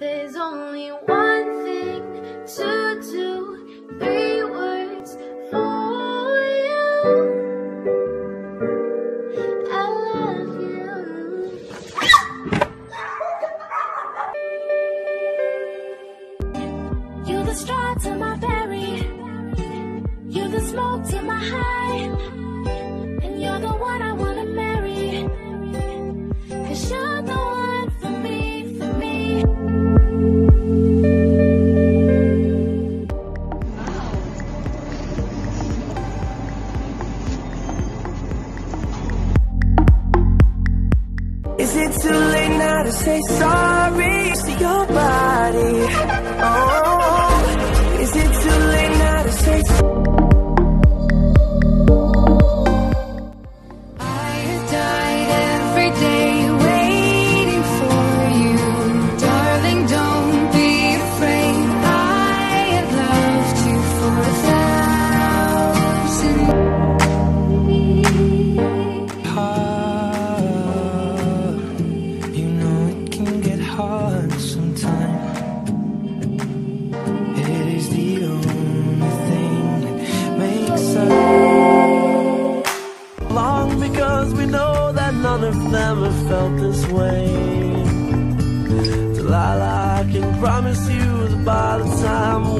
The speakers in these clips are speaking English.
There's only one thing to do, three words for you. I love you. You're the straw to my berry. You're the smoke to my high. And you're the one I wanna say sorry hard sometimes. It is the only thing that makes us long because we know that none of them have felt this way. Delilah, I can promise you that by the time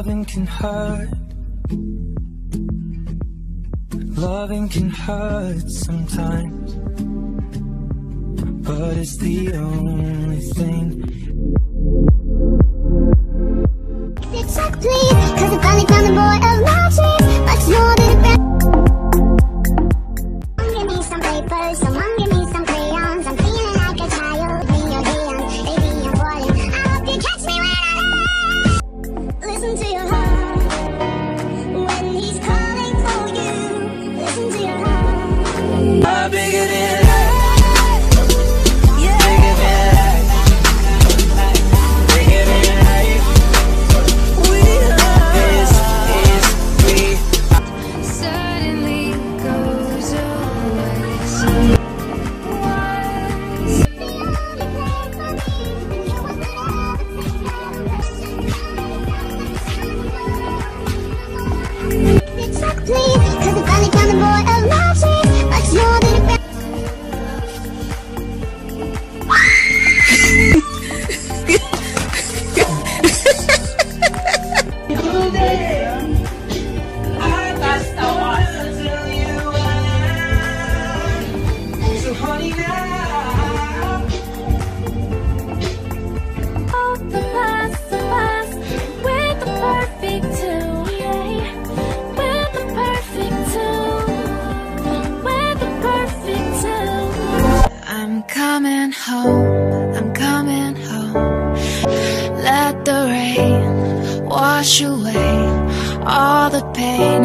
Loving can hurt. Loving can hurt sometimes. But it's the only thing. Suck please, cause I finally found the boy of my dreams. Bigger than home, I'm coming home. Let the rain wash away all the pain